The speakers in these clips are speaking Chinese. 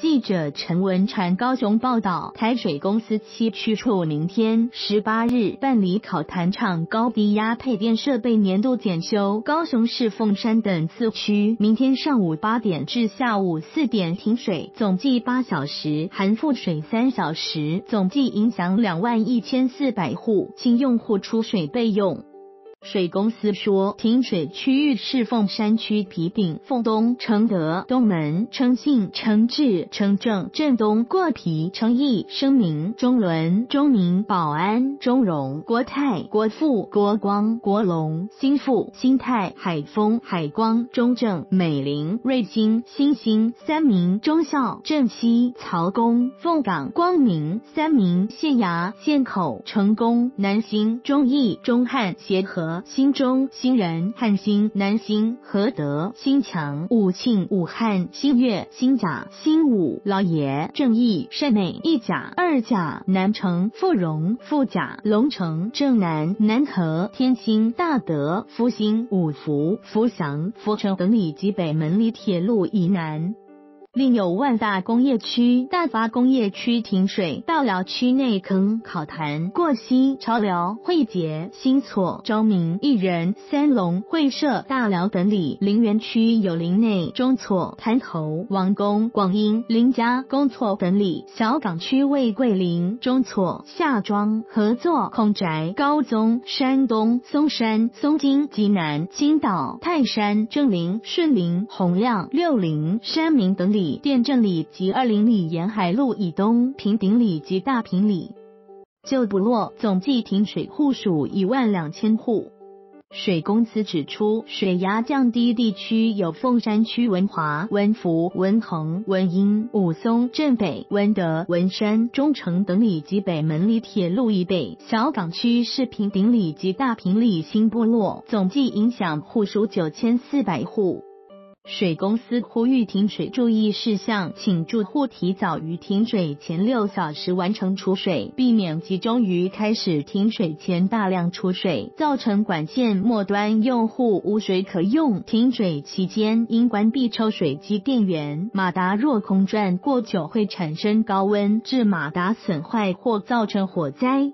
记者陈文传高雄报道，台水公司七区处明天十八日办理考坛厂高低压配电设备年度检修。高雄市凤山等四区明天上午八点至下午四点停水，总计八小时，含复水三小时，总计影响两万一千四百户，请用户出水备用。水公司说，停水区域是凤山区皮顶、凤东、承德、东门、称信、诚志、承正、镇东、过皮、承义、声明、中伦、中明、保安、中荣、国泰、国富、国光、国龙、新富、新泰、海丰、海光、中正、美林、瑞兴、新兴、三明、中校、正西、曹公、凤港、光明、三明、县衙、县口、成功、南兴、中义、中汉、协和。新中、新仁、汉兴、南兴、和德、新强、武庆、武汉、新月、新甲、新武、老爷、正义、善美、一甲、二甲、南城、富荣、富甲、龙城、正南、南和、天兴、大德、福兴、五福、福祥、福城等里及北门里铁路以南。另有万大工业区、大发工业区停水，道寮区内坑考潭、过溪、潮寮、汇杰、新措、昭明、一人、三龙、会社、大寮等里。林园区有林内、中措、潭头、王宫、广英、林家、公措等里。小港区为桂林、中措、夏庄、合作、孔宅、高宗、山东、松山、松金、济南、青岛、泰山、正林、顺林、洪亮、六林、山明等里店镇里及二林里沿海路以东，平顶里及大平里旧部落总计停水户数一万两千户。水公司指出，水压降低地区有凤山区文华、文福、文恒、文英、武松、镇北、文德、文山、中城等里及北门里铁路以北。小港区是平顶里及大平里新部落，总计影响户数九千四百户。水公司呼吁停水注意事项，请住户提早于停水前六小时完成储水，避免集中于开始停水前大量储水，造成管线末端用户无水可用。停水期间应关闭抽水机电源。马达若空转过久，会产生高温，致马达损坏或造成火灾。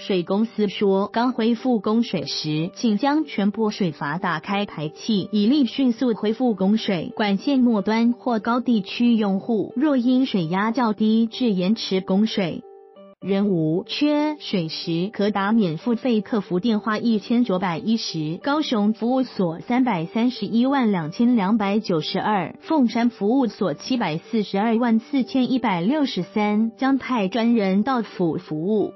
水公司说，刚恢复供水时，请将全部水阀打开排气，以利迅速恢复供水。管线末端或高地区用户，若因水压较低致延迟供水，仍无缺水时，可打免付费客服电话一千九百一十，高雄服务所三百三十一万两千两百九十二，凤山服务所七百四十二万四千一百六十三，将派专人到府服务。